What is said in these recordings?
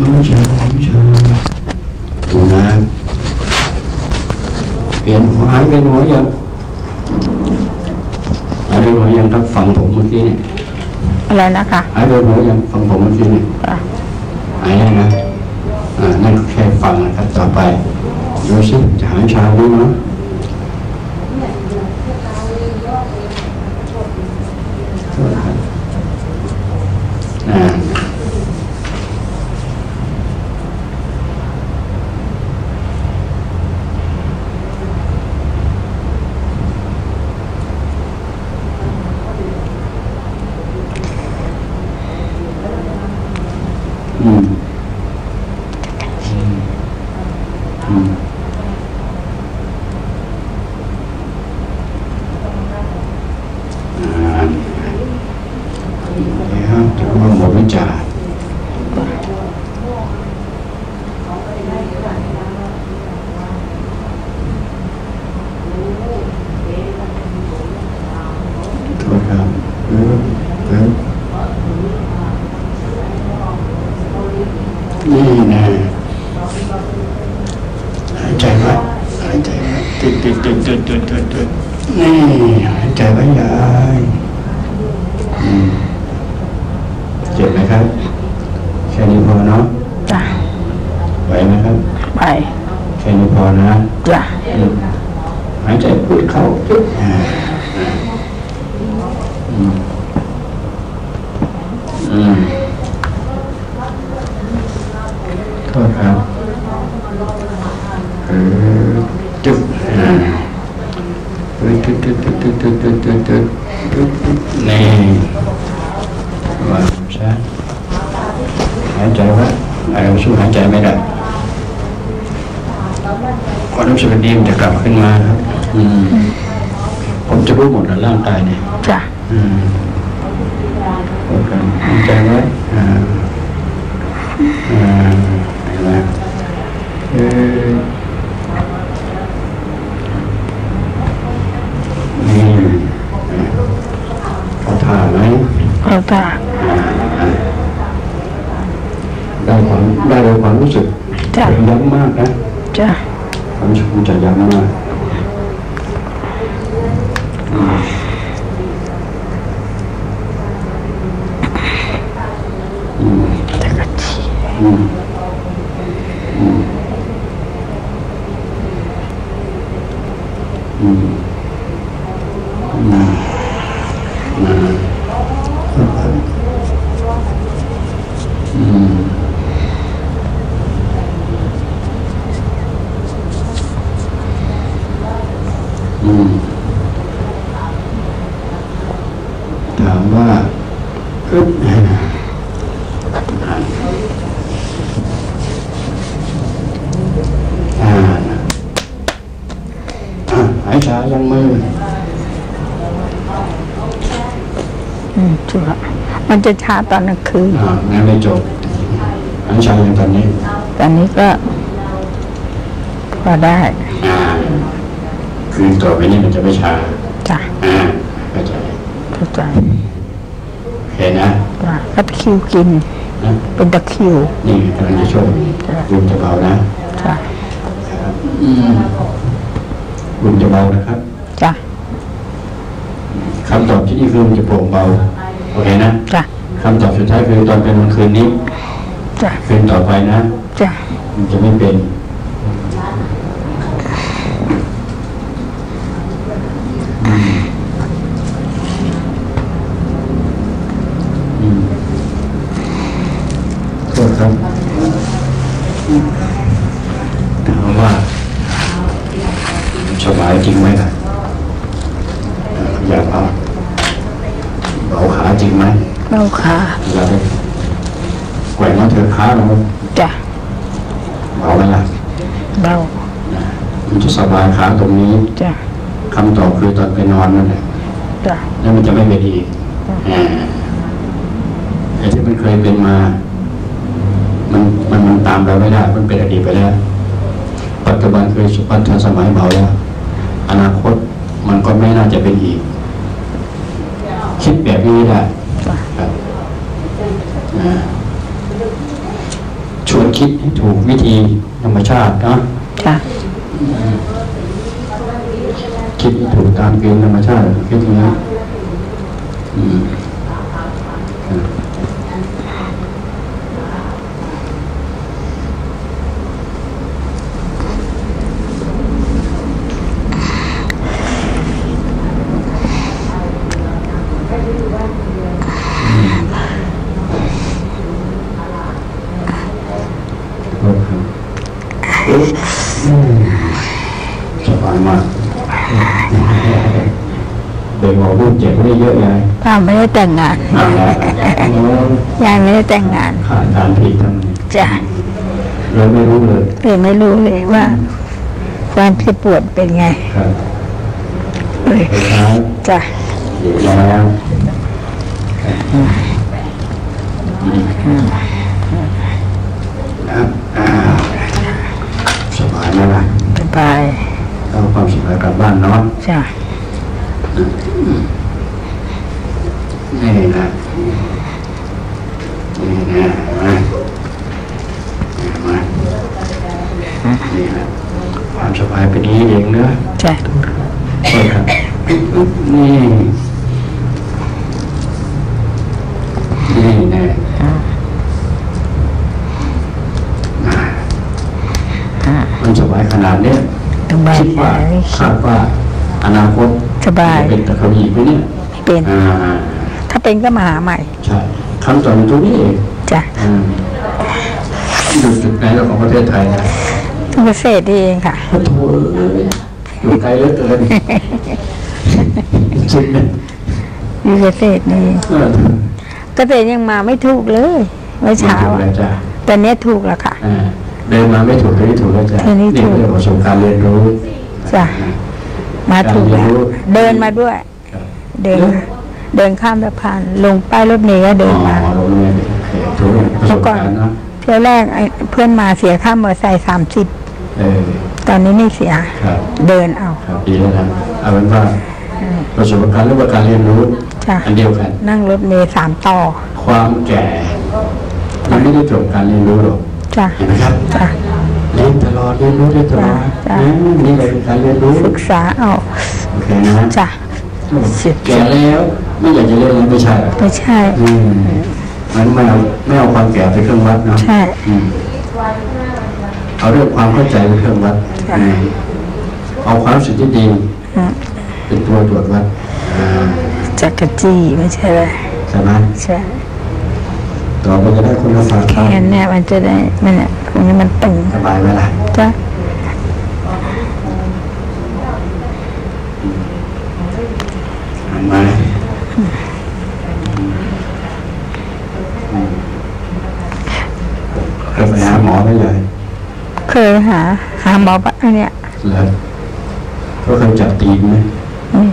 น้องชายน้องชายดูนะเปลี่ยนหัวหายเปลี่ยนหัวยังหายเปลี่ยนหัวยังครับฟังผมเมื่อกี้เนี่ยอะไรนะคะหายเปลี่ยนหัวยังฟังผมเมื่อกี้เนี่ยอะหายแล้วนะอ่านั่นแค่ฟังนะครับต่อไปดูสิจะหายชาไหมเนาะโทษครับอ่า อืมอืมอ่าเดี๋ยวจะว่าหมดวิจารณ์โทษครับเออเออ นี่นะหายใจไว้หายใจไว้ ตึ๊ดตึ๊ดตึ๊ดตึ๊ดตึ๊ดตึ๊ดตึ๊ดนี่หายใจไว้ยายอืมเจ็บไหมครับ แค่นี้พอเนาะจ้ะไหวไหมครับไปแค่นี้พอนะจ้ะอืมหายใจพุดเข้าปึ๊บอ่าอ่าอืมอืมโทษครับเออ ความรู้สึกดีมันจะกลับขึ้นมาครับ อืม ผมจะรู้หมดแล้วร่างกายเนี่ย จ้ะ อืมโอเคหายใจไว้อ่าอ่าเห็นไหมเออนี่เขาถ่าไหม เอาตา ได้ความได้เลยความรู้สึก จ้ะ ย้ำมากนะ จ้ะ ความรู้สึกมันจะย้ำมากอืม แต่ก็ที อืมอืมอืมอืมอืมอืมอืม ถามว่าอึ๊บอ่าอะหายชายังมืออืมชัวร์มันจะชาตอนกลางคืนอ่างานไม่จบหายชายังตอนนี้ ตอนนี้ก็พอได้อ่า คืนต่อไปนี้มันจะไม่ชาจ้ะอ่าเข้าใจเข้าใจโอเคนะว่าก็ตะคริวกินนะเป็นตะคริว นี่กำลังจะช่วยลุงจะเบานะจ้ะครับอืมลุงจะเบานะครับจ้ะคำตอบที่นี่คือมันจะโปร่งเบาโอเคนะจ้ะคำตอบสุดท้ายคือตอนเป็นวันคืนนี้จ้ะคืนต่อไปนะจ้ะมันจะไม่เป็นอืมอืมโทษ ครับถามว่าสบายจริงไหมล่ะเอ่ออยากเอาเบาขาจริงไหมเบ้าขาอยากได้แกว่งมาเถอะขาเราจ้ะเบาไหมล่ะเบ้ามันจะสบายขาตรงนี้จ้ะคำตอบคือตอนไปนอนนั่นแหละจ้ะแล้วมันจะไม่เป็นอีกอ่าไอ้ที่มันเคยเป็นมา มันมันมันตามเราไม่ได้ มันเป็นอดีตไปแล้ว ปัจจุบันคือสุพัฒนสมัยเบาแล้ว อนาคตมันก็ไม่น่าจะเป็นอีก คิดแบบนี้ได้จ้ะครับอ่าโชชวนคิดให้ถูกวิธีธรรมชาตินะจ้ะคิดให้ถูกตามเกณฑ์ธรรมชาติคิดอย่างนี้อืมสบายมากเด็กบอกลูก เจ็บไม่ได้เยอะไงป้าไม่ได้แต่งงานยายไม่ได้แต่งงานขาดการผิดทำไมจ้ะเราไม่รู้เลยเลยไม่รู้เลยว่า ความเจ็บปวดเป็นไงครับเลยไปครับจ้ะอยู่แล้วครับอ่าสบายไหมล่ะสบายเอาความสบายกลับบ้านเนาะจ้ะ นี่นะนี่นะมามานี่นะความสบายเป็นอย่างนี้เองเนอะจ้ะเปิดครับนี่นี่แน่มันสบายขนาดเนี้ยสบายคิดว่าคาดว่าอนาคตสบายจะเป็นตะเขาอีกไหมเนี่ยไม่เป็นอ่าถ้า เป็นก็มาหาใหม่ ใช่คำสอนตรงนี้เองจ้ะอืมอยู่จุดไหนของประเทศไทยนะเกษตรนี่เองค่ะโอ้โหเอ้ยอยู่ไกลเหลือเกินจริงเนี่ยอยู่เกษตรนี่เองเออเกษตรยังมาไม่ถูกเลยเมื่อเช้าถูกอะแล้วจ้ะตอนนี้ถูกแล้วค่ะอ่าเดินมาไม่ถูกทีนี้ถูกแล้วจ้ะทีนี้ถูกเรื่องประสบการณ์เรียนรู้จ้ะมาถูกแล้วการเรียนรู้เดินมาด้วยครับเดิน เดินข้ามสะพานลงป้ายรถเมล์ก็เดินมาอ๋อโรงเรียนโอเคถูกประสบการณ์เนาะเที่ยวแรกไอ้เพื่อนมาเสียค่ามอเตอร์ไซค์สามสิบเออตอนนี้ไม่เสียครับเดินเอาครับดีแล้วนะเอาเป็นว่าประสบการณ์และการเรียนรู้จ้ะอันเดียวกัน นั่งรถเมล์สามต่อ ความแก่มันไม่ได้จบการเรียนรู้หรอกจ้ะเห็นไหมครับจ้ะเรียนตลอดเรียนรู้ได้ตลอดจ้ะนะนี่เลยเป็นการเรียนรู้ศึกษาเอาโอเคนะจ้ะแก่แล้ว ไม่อยากจะเรียนแล้วไม่ใช่หรอกไม่ใช่อืมมันไม่เอาไม่เอาความแก่เป็นเครื่องวัดเนาะใช่อืมเอาเรื่องความเข้าใจเป็นเครื่องวัดค่ะอืมเอาความรู้สึกที่ดีอืมเป็นตัวตรวจวัดอ่าจักรจี้ไม่ใช่เลยใช่ไหมใช่ต่อไปจะได้คุณภาพแค่นั้นเนี่ยมันจะได้มันเนี่ยตรงนี้มันตึงสบายไหมล่ะจ้ะเห็นไหมเคยไปหาหม อไหมยายเคยหาหาหมอปะเนี่ยแล้วก็เคยจับตีนไหมอืม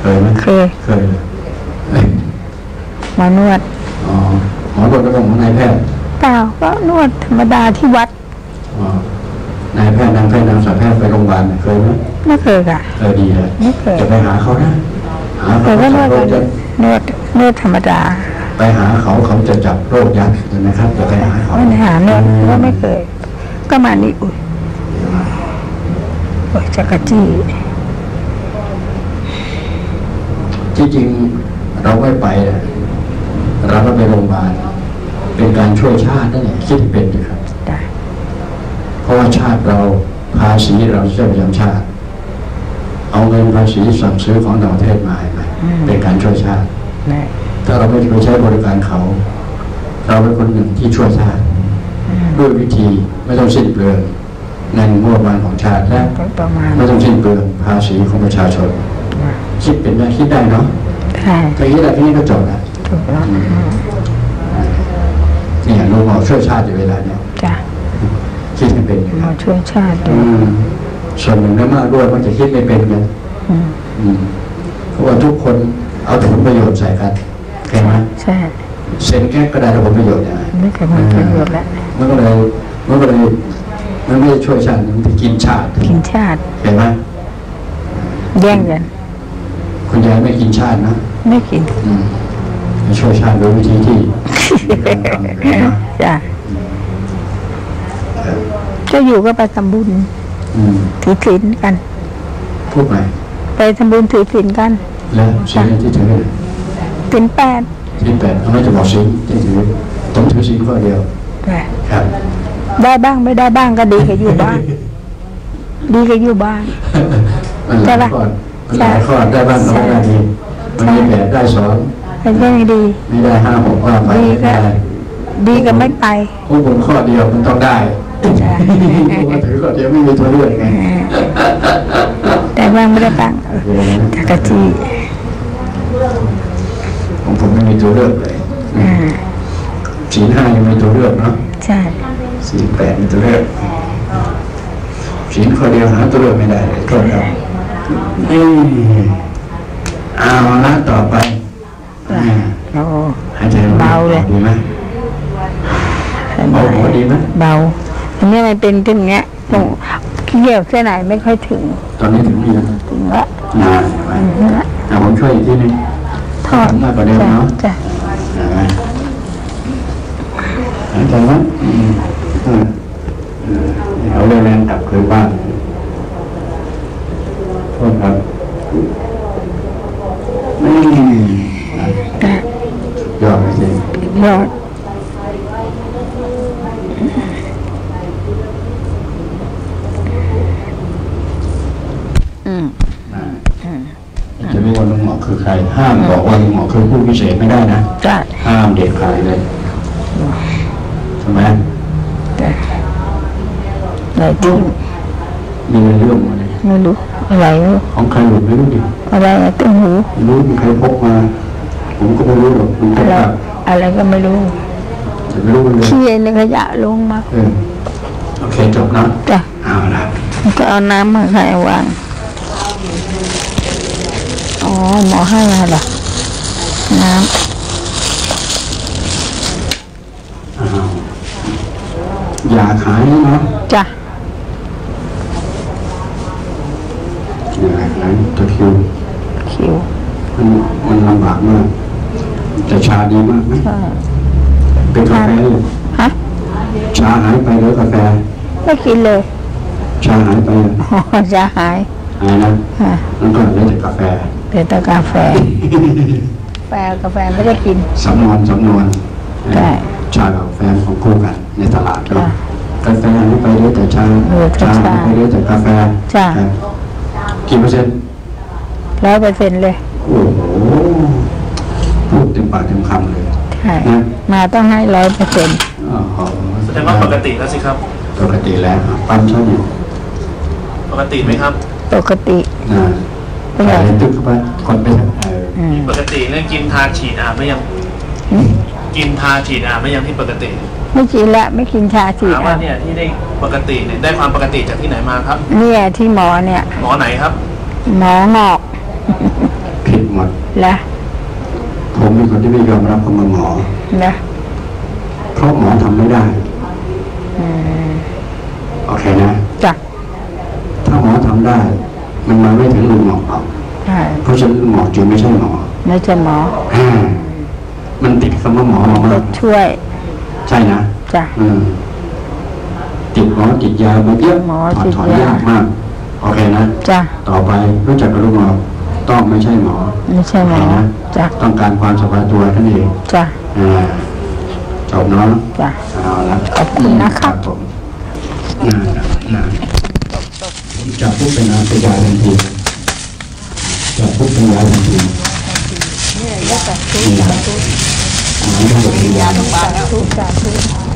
เคยไหมเคยเคยเลยเอ้ยหมอนวดอ๋อหมอบอกก็ต้องหมอนายแพทย์เปล่าก็นวดธรรมดาที่วัดอ๋อนายแพทย์นางแพทย์นางสาวแพทย์ไปโรงพยาบาลน่ะเคยไหมไม่เคยค่ะเออดีเลยไม่เคยจะไปหาเขานะหาเคเขายก็นวดเขาจะนวดนวดธรรมดา ไปหาเขาเขาจะจับโรคยัดใช่ไหมครับจะไปหาเขาไม่ได้หานวดก็ไม่เคย ก็มานี่อุ้ยโอ้ยจักรจี้ที่จริงเราไม่ไปนะเราก็ไปโรงพยาบาลเป็นการช่วยชาตินั่นแหละคิดเป็นนะครับจ้ะเพราะว่าชาติเราภาษีเราใช้ประจำชาติ เอาเงินภาษีสั่งซื้อของต่างประเทศมาให้ไหมเป็นการช่วยชาติแม่ ถ้าเราไม่ไปใช้บริการเขา เราเป็นคนหนึ่งที่ช่วยชาติด้วยวิธีไม่ต้องสิ้นเปลืองเงินงบประมาณของชาติและก็ประมาณไม่ต้องสิ้นเปลืองภาษีของประชาชน คิดเป็นได้คิดได้เนาะใช่ถ้าคิดได้แค่นี้ก็จบแล้วถูกแล้วเนี่ยลุงหมอช่วยชาติอยู่เวลาเนี่ยจ้ะคิดให้เป็นนะคมารับช่วยชาติด้อืวยมส่วนหนึ่งได้มากด้วยมันจะคิดไม่เป็นกันอืมอืมเพราะว่าทุกคนเอาผลประโยชน์ใส่กัน เห็นไหมใช่เซ็นแก๊กก็ได้แต่ผลประโยชน์ยังไงไม่เคยมาประโยชน์แล้วมันก็เลยมันก็เลยมันไม่ได้ช่วยชาติมันไปกินชาติกินชาติเห็นไหมแย่งกันคุณยายไม่กินชาตินะไม่กินอืมช่วยชาติโดยวิธีที่จ้ะครับก็อยู่ก็ไปทำบุญอืมถือศีลกันพูดไปไปทำบุญถือศีลกัน แล้วศีลที่ถือ ศีลแปดศีลแปดเขาไม่จะบอกศีลที่ถือต้องถือศีลข้อเดียวครับ ได้บ้างไม่ได้บ้างก็ดีกับอยู่บ้าน ดีกับอยู่บ้านมันหลายข้อมันหลายข้อได้บ้างก็ไม่ได้ดีมันมีแปดได้สองเป็นเรื่องดี ไม่ได้ห้าหกว่าไปดีไม่ก็ได้ดีกับไม่ไปข้อบนข้อเดียวมันต้องได้ใช่เพราะว่าถือข้อเดียวไม่มีตัวเลือกไงแต่บ้างไม่ได้บ้างเออจักรจีของผ มไม่มีตัวเลือกเลยอ่าศีลห้ายังมีตัวเลือกเนาะใช่ศีลแปดมีตัวเลือกศีลข้อเดียวหาตัวเลือกไม่ได้เลยโทษครับนี่เอาละต่อไปอ่าโอ้หายใจเบาเลยดีไหมสเบาบายหัวดีไหมเบาอันนี้มันเป็นถึงเนี้ยตรงเกี่ยวเส้นไหนไม่ค่อยถึง ตอนนี้ถึงนี่แล้วถึงละนานใช่ไหมถึงละอะผมช่วยอีกทีหนึง ทอดมากกว่าเดิมจ้ะเนาะจ้ะอ่าหายใจไหมอืมอืมอืมเอาเรื่องกลับคืนบ้านโทษครับนี่จ้ะยอดจริงยอดอืมนะจะรู้ว่าลุงหมอคือใคร ห้ามบอกว่าลุงหมอคือผู้พิเศษไม่ได้นะจ้ะห้ามเด็ดขาดเลยใช่ไหมจ้ะไหนที่มีเรื่องมาเลยไม่รู้อะไรไม่รู้ของใครหลุดไม่รู้ดิอะไรอะตึงหูไม่รู้มีใครพกมาผมก็ไม่รู้หรอกลุงอะจะไรว่าอะไรก็ไม่รู้จะไม่รู้มันเลยขี้ในขยะลงมาเออโอเคจบนะจ้ะเอาละแล้วก็เอาน้ำมาให้วาง อ๋อหมอให้มาเหรอ น้อ้าวอยากหายเนาะำจ้ะอยากหายตะคริว คิว มันมันลำบากมาก แต่ชาดีมากไหมใช่เป็นกาแฟเลยฮะ ชาหายไปแล้วกาแฟ ไม่กินเลย ชาหายไปอ๋อจะหายหายนะฮะแล้วก็เหลือแต่กาแฟ เดี๋ยวแต่กาแฟแฟกาแฟไม่ได้กินสำนวนสำนวนใช่ชากับกาแฟของคู่กันในตลาดเนาะจ้ะกาแฟหายไปเหลือแต่ชาเหลือแต่ชาชาหายไปเหลือแต่กาแฟจ้ะครับกี่เปอร์เซ็นต์ร้อยเปอร์เซ็นต์เลยโอ้โหพูดเต็มปากเต็มคำเลยใช่นะมาต้องให้ร้อยเปอร์เซ็นต์อ๋อแสดงว่าปกติแล้วสิครับ ปกติแล้วปั๊มชอบอยู่ปกติไหมครับ ปกติ นะเป็นไงใส่ตึกเข้าไปคนไปเถอะเอออืมปกติเนี่ยกินทาฉีดอาบไม่ยังอืมกินทาฉีดอาบไม่ยังที่ปกติไม่กินละไม่กินชาฉีดถามอะว่าเนี่ยที่ได้ปกติเนี่ยได้ความปกติจากที่ไหนมาครับ เนี่ยที่หมอเนี่ย หมอไหนครับ หมองอกผิดหมดละผมเป็นคนที่ไม่ยอมรับคำว่าหมอนะเพราะหมอทำไม่ได้อืมโอเคนะจ้ะถ้าหมอทำได้ มันมาไม่ถึงลุงหมอหรอกใช่เพราะฉะนั้นลุงหมอจึงไม่ใช่หมอ ไม่ใช่หมออ่ามันติดคำว่าหมอมาก็มากช่วย ใช่นะจ้ะอืมติดหมอติดยามาเยอะหมอถอนติดถอนยายากมาก โอเคนะจ้ะต่อไปรู้จักกับลุงหมอต้องไม่ใช่หมอ ไม่ใช่หมอโเคนะจ้ะต้องการความสบายตัวท่านเองจ้ะอ่าจบเนาะจ้ะเอาละขอบคุณนะครับผมนานนานผม จับปุ๊บเป็นอาเป็นยาทันทีจับปุ๊บเป็นยาทันทีเนี่ยยกสาธุนี่นะสาธุอันนี้ต้องเป็นยาสาธุสาธุ